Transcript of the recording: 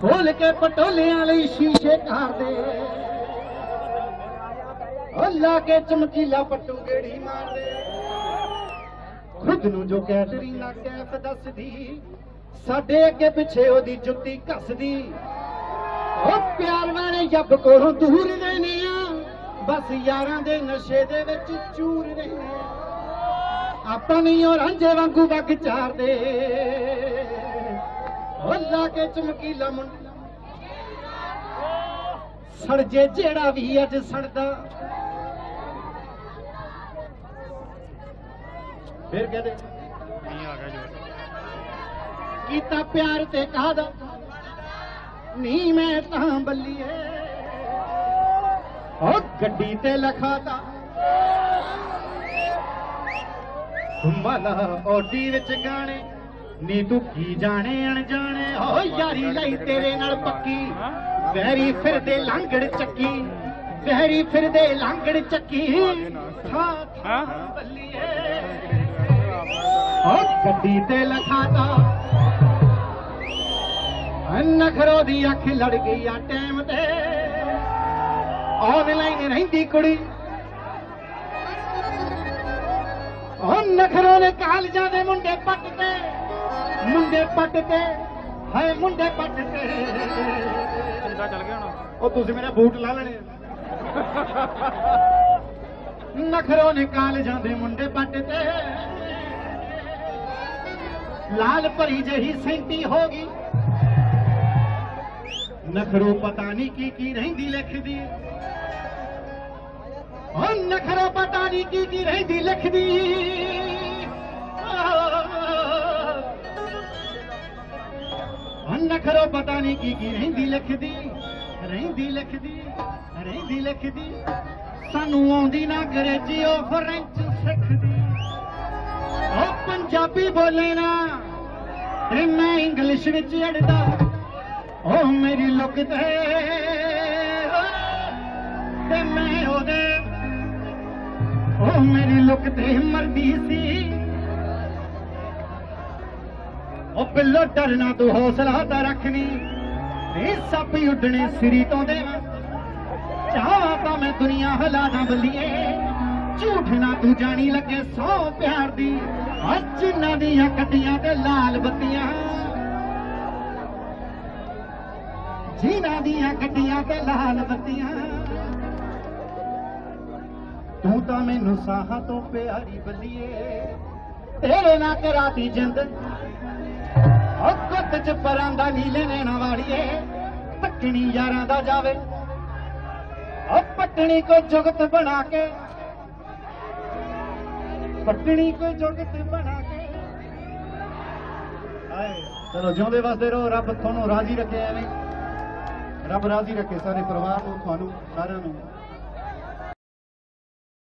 ਖੋਲ ਕੇ ਪਟੋਲਿਆਂ ਲਈ ਸ਼ੀਸ਼ੇ ਕਰਦੇ ਉਹ ਲਾ ਕੇ ਚਮਕੀਲਾ ਪੱਟੂ ਗੇੜੀ ਮਾਰਦੇ ਖੁਦ ਨੂੰ ਜੋ ਕੈਟਰੀਨਾ ਕੈਫ ਦੱਸਦੀ, ਸਾਡੇ ਅੱਗੇ ਪਿੱਛੇ ਉਹਦੀ ਜੁੱਤੀ ਘਸਦੀ। ਉਹ ਪਿਆਰ ਵਾਲੇ ਜੱਬ ਕੋਲੋਂ ਦੂਰ ਰਹਿੰਦੇ ਆ, ਬਸ ਯਾਰਾਂ ਦੇ ਨਸ਼ੇ ਦੇ ਵਿੱਚ ਚੂਰ ਰਹਿੰਦੇ ਆ। ਆਪਾਂ ਨਹੀਂ ਉਹ ਰਾਂਝੇ ਵਾਂਗੂ ਵਗ ਚਾਰਦੇ। ਉਹ ਲਾ ਕੇ ਚਮਕੀਲਾ ਮੁੰਡਾ। ਸੜ ਜੇ ਜਿਹੜਾ ਵੀ ਅੱਜ ਸੜਦਾ ਫਿਰ ਕਹਦੇ ਨਹੀਂ ਆ ਗਿਆ ਜੋ ਕੀਤਾ ਪਿਆਰ ਤੇ ਕਾਹਦਾ? ਨੀ ਮੈਂ ਤਾਂ ਬੱਲੀਏ। ਉਹ ਗੱਡੀ ਤੇ ਲਖਾਤਾ। ਮਾਲਾ ਓਡੀ ਵਿੱਚ ਗਾਣੇ। ਨੀ ਤੂੰ ਕੀ ਜਾਣੇ ਅਣਜਾਣੇ। ਓ ਯਾਰੀ ਲਈ ਤੇਰੇ ਨਾਲ ਪੱਕੀ। ਵੈਰੀ ਫਿਰਦੇ ਲਾਂਗੜ ਚੱਕੀ। ਵੈਰੀ ਫਿਰਦੇ ਲਾਂਗੜ ਚੱਕੀ। ਥਾਂ ਥਾਂ ਬੱਲੀਏ। ਓ ਗੱਡੀ ਤੇ ਲਖਾਤਾ। ਨਖਰੋ ਦੀ ਅੱਖ ਲੜ ਗਈ ਆ ਟਾਈਮ ਤੇ। ਆਨਲਾਈਨ ਰਹਿੰਦੀ ਕੁੜੀ। ਉਹ ਨਖਰੋ ਨੇ ਕਾਲਜਾਂ ਦੇ ਮੁੰਡੇ ਪੱਟ ਤੇ। ਮੁੰਡੇ ਪੱਟ ਤੇ ਹਾਏ ਮੁੰਡੇ ਪੱਟ ਤੇ। ਚੰਗਾ ਚੱਲ ਗਿਆ ਹੁਣ। ਉਹ ਤੁਸੀਂ ਮੇਰੇ ਬੂਟ ਲਾ ਲੈਣੇ ਨਖਰੋ ਨੇ ਕਾਲਜਾਂ ਦੇ ਮੁੰਡੇ ਪੱਟ ਤੇ। ਲਾਲ ਭਰੀ ਜਹੀ ਸੈਂਟੀ ਹੋ ਗਈ। ਨਖਰੋ ਪਤਾ ਨਹੀਂ ਕੀ ਕੀ ਰਹਿੰਦੀ ਲਿਖਦੀ। ਉਹ ਨਖਰੋ ਪਤਾ ਨਹੀਂ ਕੀ ਕੀ ਰਹਿੰਦੀ ਲਿਖਦੀ। ਉਹ ਪਤਾ ਨਹੀਂ ਕੀ ਕੀ ਰਹਿੰਦੀ ਲਿਖਦੀ ਰਹਿੰਦੀ ਲਿਖਦੀ ਰਹਿੰਦੀ ਲਿਖਦੀ। ਸਾਨੂੰ ਆਉਂਦੀ ਨਾ ਅੰਗਰੇਜ਼ੀ, ਉਹ ਫ੍ਰੈਂਚ ਸਿੱਖਦੀ। ਉਹ ਪੰਜਾਬੀ ਬੋਲੇ ਨਾ, ਤੇ ਮੈਂ ਇੰਗਲਿਸ਼ ਵਿੱਚ ਅੜਦਾ। ਉਹ ਮੇਰੀ ਲੁੱਕ ਤੇ ਤੇ ਮੈਂ ਉਹਦੇ ਉਹ ਮੇਰੀ ਲੁੱਕ ਤੇ ਮਰਦੀ ਸੀ। ਉਹ ਬਿੱਲੋ ਡਰਨਾ ਤੂੰ ਹੌਸਲਾ ਤਾਂ ਰੱਖਣੀ ਇਹ ਸੱਪ ਉੱਡਣੇ ਸਿਰੀ ਤੋਂ ਦੇਵਾਂ ਚਾਹਾਂ ਤਾਂ ਮੈਂ ਦੁਨੀਆ ਹਲਾ ਨਾ ਬੱਲੀਏ। ਝੂਠ ਨਾ ਤੂੰ ਜਾਣੀ ਲੱਗੇ ਸੌ ਪਿਆਰ ਦੀ। ਅੱਜ ਜਿਨ੍ਹਾਂ ਦੀਆਂ ਕੱਟੀਆਂ ਤੇ ਲਾਲ ਬੱਤੀਆਂ। ਜਿਨ੍ਹਾਂ ਦੀਆਂ ਗੱਡੀਆਂ ਤੇ ਲਾਲ ਬੱਤੀਆਂ। ਤੂੰ ਤਾਂ ਮੈਨੂੰ ਸਾਹਾਂ ਤੋਂ ਪਿਆਰੀ ਬੱਲੀਏ। ਤੇਰੇ ਨਾਲ ਕਰਾਤੀ ਜਿੰਦ। ਉਹ ਕੁੱਤ ਚ ਪਰਾਂਦਾ ਨੀਲੇ ਨੈਣਾ ਵਾਲੀਏ, ਪੱਟਣੀ ਯਾਰਾਂ ਦਾ ਜਾਵੇ। ਉਹ ਪੱਟਣੀ ਕੋ ਜੁਗਤ ਬਣਾ ਕੇ, ਪੱਟਣੀ ਕੋ ਜੁਗਤ ਬਣਾ ਕੇ। ਹਾਏ ਚਲੋ ਜਿਉਂਦੇ ਵਸਦੇ ਰਹੋ, ਰੱਬ ਤੁਹਾਨੂੰ ਰਾਜ਼ੀ ਰੱਖੇ ਐਵੇਂ। ਰੱਬ ਰਾਜ਼ੀ ਰੱਖੇ ਸਾਰੇ ਪਰਿਵਾਰ ਨੂੰ, ਤੁਹਾਨੂੰ, ਸਾਰਿਆਂ ਨੂੰ।